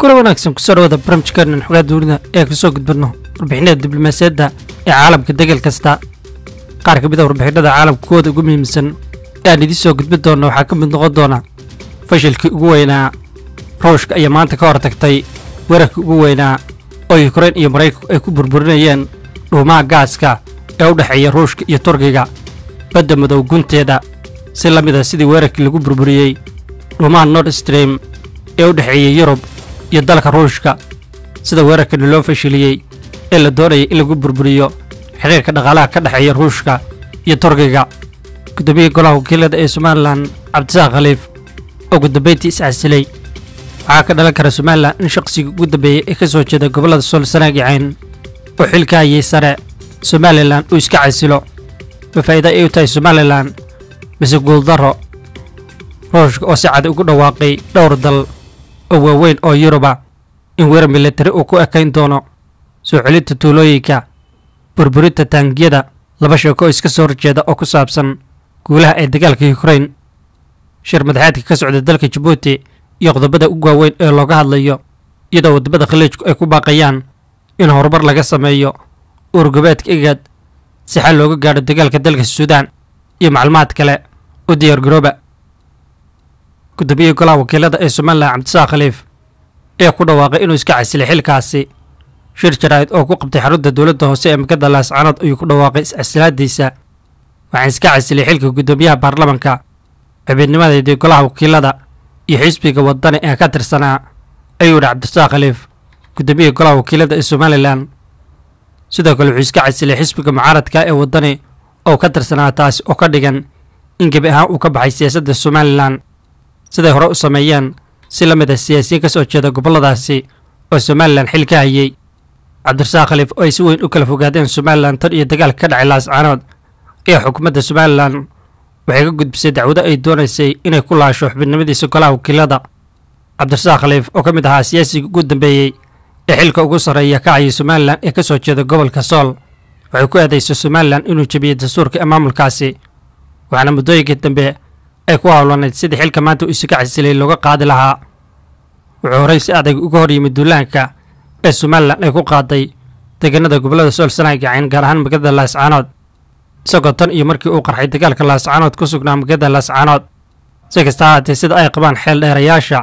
kula wanaagsan ku soo dhawaada barnaamijkeenan xogaa duunida ee ka soo gudbino warbixinada diblomaasiyadda ee caalamka degel kasta. Qaar ka mid a warbixinada caalamka kuwooda ugu muhiimsan ee aan idiin soo gudbin doona waxaa ka mid noqon doona fashilkii ugu weynaa ruushka ayaa maanta ka hortagtay weerarkii ugu weynaa oo yukrain iyo maraykanku ay ku burburinayeen dhuumaha gaaska ee u dhexeeya ruushka iyo turkiga. Badda madow gunteeda si la mid a sidii weerarkii lagu burburiyey dhuumaha nord stream ee u dhexeeyey yurub iyo dalka ruushka sida weerarkani loo fashiliyey ee la doonayay in lagu burburiyo xiriirka dhaqaalaha ka dhexeeya ruushka iyo turkiga. Gudoomiyihii golaha wakiilada ee somalilan cabdisaaq khaliif oo gudambeyntii iscasilay waxaa ka dhalan kara somalilan in shaqsigii ugu dambeeyey ee ka soo jeeda gobollada sool sanaagi cayn oo xilka hayay sare somalilan uu iska casilo ma faa'iida ay u tahay somalilan mise guuldarro? Ruushka oo si cad ugu dhawaaqay dhowr dal oo waaweyn oo yuruba in weerar militari uu ku ekayn doono soo celinta tuulooyinka burburinta taangiyada laba sheeko iska soo horjeeda oo ku saabsan guulaha ee dagaalka yukrain shir madaxeedka ka socda dalka jabuuti iyo qodobada ugu waaweyn ee looga hadlayo iyadoo waddamada khaliijku ay ku baaqayaan in horumar laga sameeyo uurgobeedka igad si xal looga gaadho dagaalka dalka suudaan iyo macluumaad kale u diyaargarooba gudoomiyihii golaha wakiilada ee somalilan cabdisaaq khaliif ee ku dhawaaqay inuu iska casilay xilkaasi. Shir jaraa'id oo ku qabtay xarunta dowladda hoose ee magada laascanood ayuu ku dhawaaqay iscasilaadiisa waxaan iska casilay xilka guddoomiyaha baarlamanka xubinnimadeedii golaha wakiilada iyo xisbiga wadani ee ka tirsanaa ayuu yidhi cabdisaaq khaliif guddoomiyihii golaha wakiilada ee somalilan. Sidoo kale wuxuu iska casilay xisbiga mucaaradka ee wadani oo ka tirsanaa taasi oo ka dhigan in gebi ahaan uu ka baxay siyaasadda somalilan siday hore u sameeyeen si la mid a siyaasiyiin ka soo jeeda gobolladaasi oo somalilan xil ka hayey cabdirasaaq khaliif oo ay si weyn u kala fogaadeen somalilan tan iyo dagaalka ka dhacay laascaanood ee xukuumadda somalilan waxay ka gudbisay dacwado ay doonaysay inay ku laasho xubinimadiisa golaha wakiilada. Cabdirasaaq khaliif oo ka mid ahaa siyaasigii ugu dambeeyey ee xilka ugu sarreeya ka hayay somalilan ee ka soo jeeda gobolka sool waxay ku eedaysay somalilan inuu jebiyey dastuurka ee maamulkaasi waxaana muddooyinkii dambe ay ku howlanayd sidii xilka maanta uu isaga casilay looga qaadi lahaa. Wuxuu horey si adag uga hor yimid duulaanka ee somalilan ay ku qaaday deegaanada gobollada sool sanaaga cayn gaar ahaan magaalada laascaanood isagoo tan iyo markii uu qarxay dagaalka laascaanood ku sugnaa magaalada laascaanood si kasta ahaatee sida ay qabaan xeel dheerayaasha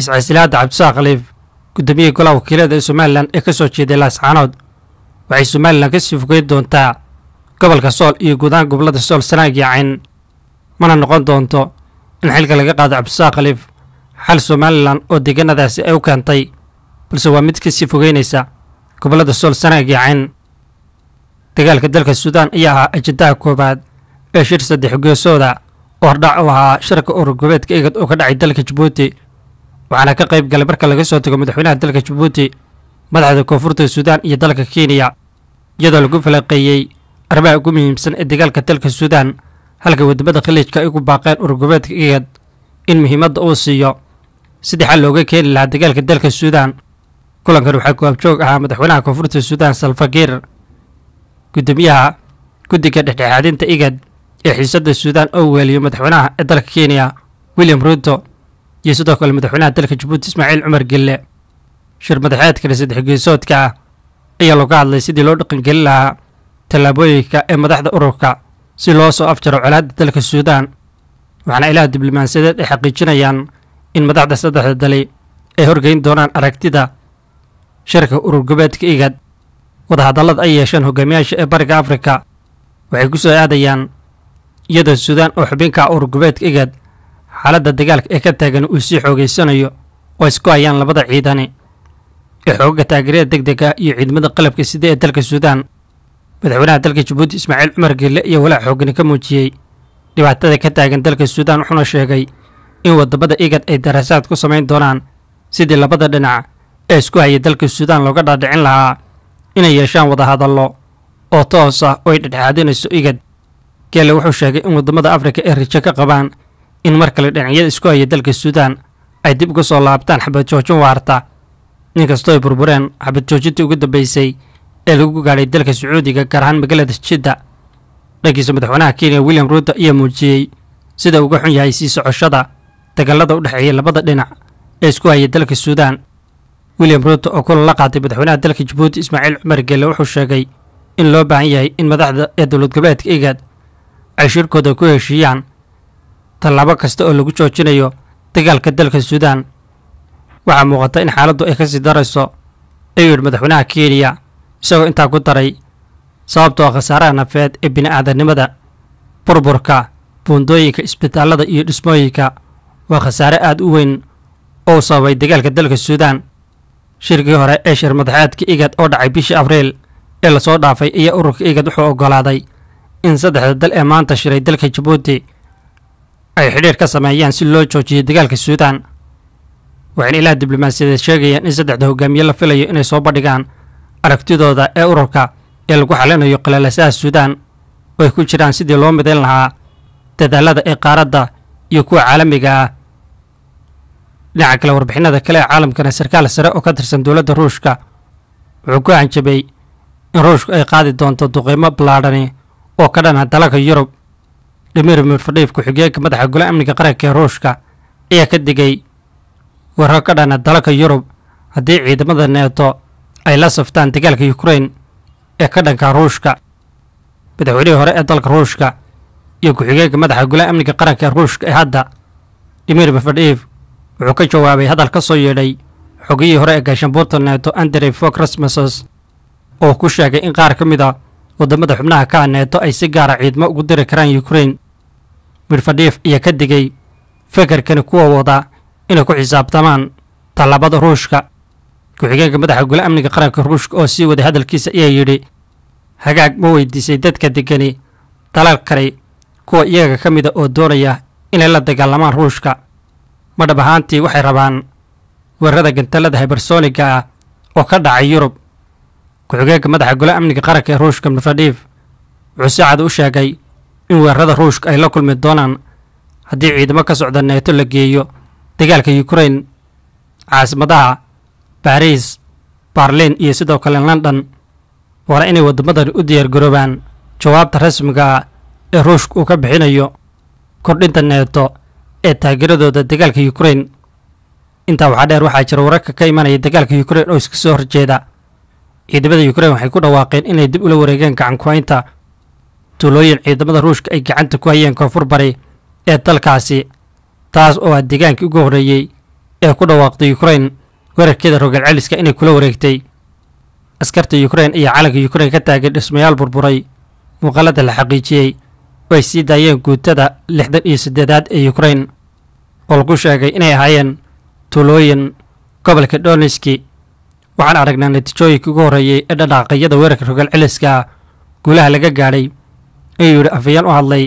iscasilaadda cabdisaaq khaliif guddoomiyihii golaha wakiilada ee somalilan ee ka soo jeeday laascaanood waxay somalilan ka sii fogeyn doontaa gobolka sool iyo guud ahaan gobollada sool sanaaga cayn mana noqon doonto in xilka laga qaado cabdisaaq khaliif xal somalilan oo deegaanadaasi ay u keentay balse waa mid ka sii fogeynaysa gobollada sool sanaag dagaalka dalka suudaan ayaa ahaa ajendaha koowaad ee shir saddex geesooda oo hordhac u ahaa shirka ururgobeedka igad oo ka dhacay dalka jabuuti waxaana ka qayb galay marka laga soo tago madaxweynaha dalka jabuuti madaxda koonfurta suudaan iyo dalka kenya iyadoo lagu falaqeeyey arrimaha ugu muhiimsan ee dagaalka dalka suudaan halka waddamada khaliijka ay ku baaqeen ururgobeedka igad in muhiimadda uu siiyo sidii xal looga keeni lahaa dagaalka dalka suudaan. Kulankan waxaa goobjoog ahaa madaxweynaha koonfurta suudaan salfakiir guddoomiyaha guddiga dhexdhexaadinta igad ee xiisadda suudaan oo weeliyo madaxweynaha ee dalka kenya william ruto iyo sidoo kale madaxweynaha dalka jabuuti ismaaciil cumar gelle. Shir madaxeedkani saddex geesoodka ah ayaa looga hadlay sidii loo dhaqangelin lahaa tallaabooyinka ee madaxda ururka si loo soo afjaro colaadda dalka suudaan waxaana ilaha diblomaasiyadeed ay xaqiijinayaan in madaxda saddexda dali ay horgeyn doonaan aragtida shirka ururgobeedka igad. Wadahadallada ay yeesheen hogaamiyaasha ee bariga afrika waxay ku soo aadayaan iyadoo suudaan oo xubinka ururgobeedka igad xaaladda dagaalka ee ka taagan uu sii xoogeysanayo oo isku hayaan labada ciidani ee xoogaga taageerada deg deg ah iyo ciidamada qalabka sida ee dalka suudaan madaxweynaha dalka jabuuti ismaaciil cumar gelle iyo walaac xoogani ka muujiyey dhibaatada ka taagan dalka suudaan wuxuuna sheegay in waddamada igad ay daraasaad ku samayn doonaan sidii labada dhinac ee isku hayay dalka suudaan looga dhaadhicin lahaa inay yeeshaan wadahadallo oo toos ah oo ay dhexdhexaadinayso igad. Gelle wuxuu sheegay in waddamada afrika ay rajo ka qabaan in mar kale dhinacyada isku haya dalka suudaan ay dib uga soo laabtaan xabad joojin waarta. Inkastoo ay burbureen xabad joojintii ugu dambeysay ee lagu gaadhay dalka sacuudiga gaar ahaan magaalada jidda. Dhankiisa madaxweynaha kenya william ruuto ayaa muujiyey sida uga xun yahay sii socoshada dagaalada u dhexeeya labada dhinac ee isku haya dalka suudaan. William ruuto oo kulan la qaatay madaxweynaha dalka jabuuti ismaaciil cumar geelle wuxuu sheegay in loo baahan yahay in madaxda ee dowlad goboleedka igaad ay shirkooda ku heshiiyaan tallaabo kasta oo lagu joojinayo dagaalka dalka suudaan. Waxaa muuqata in xaaladdu ay ka sii darayso ayuu yidhi madaxweynaha kenya isagoo intaa ku daray sababtoo khasaaraha nafeed ee bini'aadanimada burburka buundooyinka isbitaallada iyo dhismooyinka waa khasaare aad u weyn oo sababay dagaalka dalka suudaan. Shirkii hore ee shir madaxeedka igad oo dhacay bishii abriil ee la soo dhaafay iyo ururka igad wuxuu oggolaaday in saddexda dal ee maanta shiray dalka jabuuti ay xidhiir ka sameeyaan si loo joojiyo dagaalka suudaan waxayna ilaha diblomaasiyadeed sheegayaan in saddexda hogaamiye la filayo inay soo bandhigaan aragtidooda ee ururka ee lagu xalinayo qalalasaha suudaan oo ay ku jiraan sidii loo midayn lahaa dadaalada ee qaaradda iyo kuwa caalamiga ah. Dhinaca kale warbixinada kale ee caalamkana sarkaal sare oo ka tirsan dowladda ruushka wuxuu ku hanjabay in ruushku ay qaadi doonto duqeymo ballaadhani oo ka dhana dalalka yurub. Dhimir mirfadhiif ku-xigeenka madaxa gole amniga qaranka ee ruushka ayaa ka digay weerar ka dhana dalalka yurub haddii ciidamada neeto ay la saftaan dagaalka yukrain ee ka dhanka ruushka. Madaxweynihii hore ee dalka ruushka iyo ku-xigeenka madaxa gole amniga qaranka ee ruushka ee hadda dhimir mirfadhiif wuxuu ka jawaabay hadal ka soo yeedhay xogiyihii hore ee gaashaanbuurta neeto andrey fok rasmusos oo ku sheegay in qaar ka mid a waddamada xubnaha ka ah neeto ay si gaara ciidamo ugu diri karaan yukrain mirfadhiif ayaa ka digay fekerkani kuwa wada inay ku xisaabtamaan tallaabada ruushka ku-xigeenka madaxa gole amniga qaranka ruushka oo sii waday hadalkiisa ayaa yidhi hagaag ma weydiisay dadka degani dalal kale kuwa iyaga ka mida oo doonaya inay la dagaalamaan ruushka. Ma dhab ahaantii waxay rabaan weerarada gantalada hibersooniga ah oo ka dhacay yurub. Ku-xigeenka madaxa gole amniga qaranka ee ruushka mirfadhiif wuxuu si cad u sheegay in weerarada ruushka ay la kulmi doonaan haddii ciidamo ka socda neeto la geeyo dagaalka yukrain caasimadaha baariis barliin iyo sidoo kale london waana inay waddamadani u diyaargaroobaan jawaabta rasmiga ah ee ruushka uu ka bixinayo kordhinta neeto ee taageeradooda dagaalka yukrain intaa waxaa dheer waxaa jira wararka ka imanaya dagaalka yukrain oo iska soo horjeeda. Ciidamada yukrain waxay ku dhawaaqeen inay dib ula wareegeen gacan ku-haynta tuulooyin ciidamada ruushka ay gacanta ku hayeen koonfur bari ee dalkaasi taas oo ah deegaankii ugu horreeyey ee ku dhawaaqday yukrain weerarkeeda rogaal celiska inay kula wareegtay. Askarta yukrain iyo calanka yukrain ka taagay dhismayaal burburay. Muuqaalada la xaqiijiyey. Oo ay sii daayeen guutada lixdan iyo siddeedaad ee yukrain oo lagu sheegay inay ahaayeen tuulooyin gobolka donetski. Waxaan aragnaa natiijooyinkii ugu horreeyey ee dhadhaaqayada weerarka rogaal celiska guulaha laga gaadhay ayuu yidhi afayeen u hadlay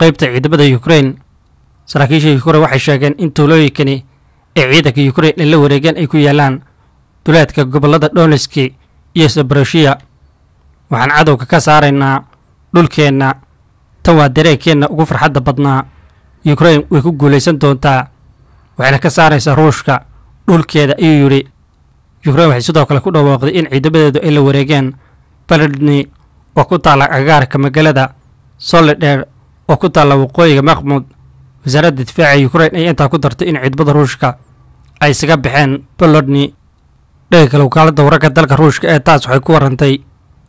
qaybta ciidamada yukrain saraakiisha yukrain waxay sheegeen in tuulooyinkani ee ciidanka yukrain ay la wareegeen ay ku yaalaan duleedka gobollada donetski iyo sabroshiya waxaan cadowga ka saaraynaa dhulkeenna tan waa dareenkeenna ugu farxadda badnaa. Yukrain way ku guulaysan doontaa waxayna ka saaraysaa ruushka dhulkeeda ayuu yidhi. Yukrain waxay sidoo kale ku dhawaaqday in ciidamadeedu ay la wareegeen baledni oo ku taalla agaarka magaalada soledher oo ku taalla waqooyiga maqmud wasaaradda difaaca yukrain ayaa intaa ku dartay in ciidamada ruushka ay isaga baxeen bolodni dhaga kale wakaaladda wararka dalka ruushka ee taas waxay ku warantay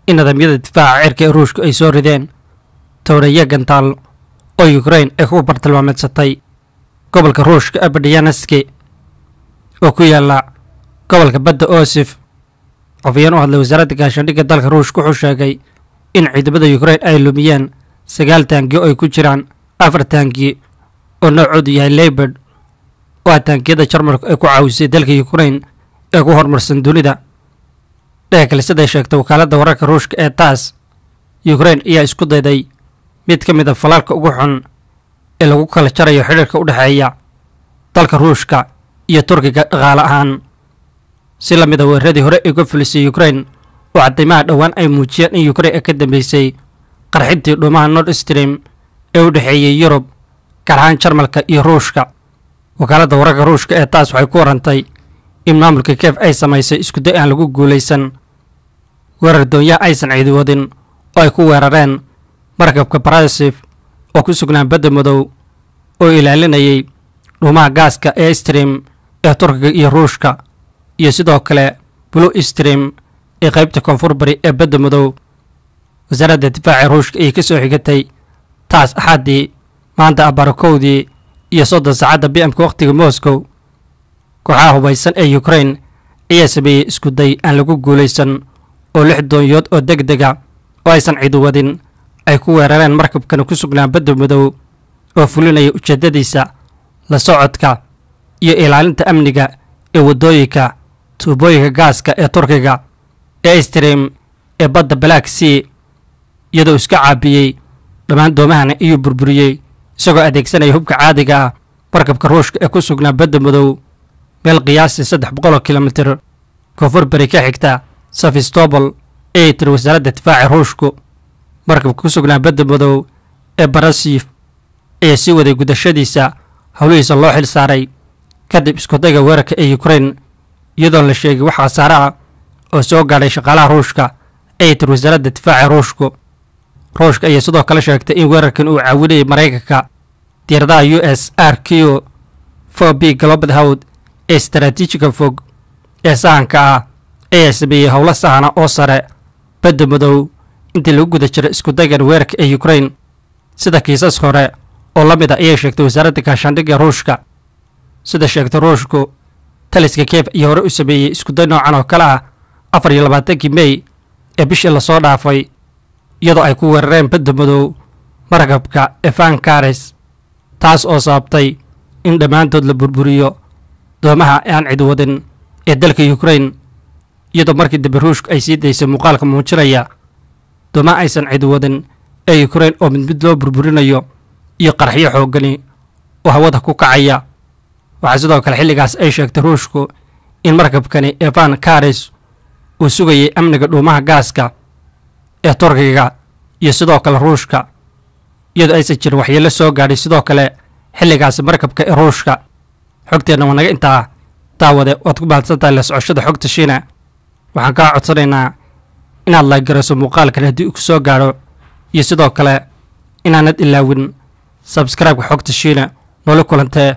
in nidaamyada difaaca cirka ee ruushka ay soo rideen. Towreeya gantaal oo yukrain ay ku bartilmaameedsatay gobolka ruushka ee badhiyaneski oo ku yaalla gobolka badda osif cofiyeen u hadlay wasaaradda gaashaandhigga dalka ruushka wuxuu sheegay in ciidamada yukrain ay lumiyeen sagaal taangi oo ay ku jiraan afar taangi oo noocoodu yahay leyberd oo ah taangiyada jarmalku ay ku caawisay dalka yukrain ee ku horumarsan dunida. Dhaga kale siday sheegtay wakaaladda wararka ruushka ee taas yukrain ayaa isku dayday mid ka mid a falaalka ugu xun ee lagu kala jarayo xidhiirka u dhexeeya dalka ruushka iyo turkiga dhaqaale ahaan. Si la mid a weeraradii hore ay uga fulisay yukrain oo cadaymaha dhowaan ay muujiyeen in yukrain ay ka dambeysay qarxintii dhuumaha nord stream ee u dhexeeyey yurub gaar ahaan jarmalka iyo ruushka wakaaladda wararka ruushka ee taas waxay ku warantay in maamulka kiev ay samaysay iskuday aan lagu guulaysan. Weerar doonyaha aysan ciidi wadin oo ay ku weerareen markabka barasif oo ku sugnaan badda madow oo ilaalinayay dhuumaha gaaska ee stream ee turkiga iyo ruushka iyo sidoo kale blue stream ee qaybta koonfur bari ee badda madow. Wasaaradda difaaca ruushka ayay ka soo xigatay taas axaddii maanta abarakowdii iyo soddon saacadda b m-ka wakhtiga moscow kooxaha hubaysan ee ukrain ayaa sameeyey iskuday aan lagu guulaysan oo lix doonyood oo deg dega oo aysan cidi wadin ay ku weerareen markabkana ku sugnaan badda madow oo fulinaya ujeeddadiisa la socodka iyo ilaalinta amniga ee waddooyinka tuubooyinka gaaska ee turkiga ee stream ee badda black sea iyadoo iska caabiyey dhammaan doomahana iyuu burburiyey isagoo adeegsanaya hubka caadiga ah markabka ruushka ee ku sugnaa badda madow meel qiyaastii saddex boqoloo kilomitir koonfur bari ka xigta sefistobol ayay tiri wasaaradda difaaca ruushku markabka ku sugnaa badda madow ee barasif ayaa sii waday gudashadiisa howlihiisa loo xil saaray. Kadib iskudayga weerarka ee ukrain iyadoon la sheegay wax khasaare ah oo soo gaadhay shaqaalaha ruushka ayay tiri wasaaradda difaaca ruushku ruushka ayaa sidoo kale sheegtay in weerarkan uu caawinayay maraykanka. Diiradaha u s r q for b globad howd ee istaraatiijiga fog ee sahanka ah ayaa sameeyey howlo sahana oo sare. Badda madow intii lagu guda jiro iskudaygan weerarka ee ukrain sida kiisas hore oo la mid a ayay sheegtay wasaaradda gaashaandhigga ruushka. Sida sheegtay ruushku taliska keef iyo hore u sameeyey iskuday noocan oo kale ah afar iyo labaatankii mey ee bishii la soo dhaafay iyadoo ay ku weerareen badda madow markabka evan kares taas oo sababtay in dhammaantood la burburiyo doomaha aan cid wadin ee dalka ukrain iyadoo markii dambe ruushku ay sii daysay muuqaalka muujinaya doomaha aysan cid wadin ee ukrain oo mid mid loo burburinayo iyo qarxyo xooggani oo hawada ku kacaya. Waxaa sidoo kale xilligaas ay sheegtay ruushku in markabkani evan kares uu sugayay amniga dhuumaha gaaska ee turkiga iyo sidoo kale ruushka iyadoo aysan jirin waxyeello soo gaadhay sidoo kale xilligaasi markabka ee ruushka xogteenna waa naga intaa daawade waad ku mahadsan tahay la socoshada xogta shiina. Waxaan kaa codsanaynaa inaad laagarayso muuqaalkan haddii uu ku soo gaadho iyo sidoo kale inaanad ilaawin. Sabskraibeka xogta shiina noola kulantee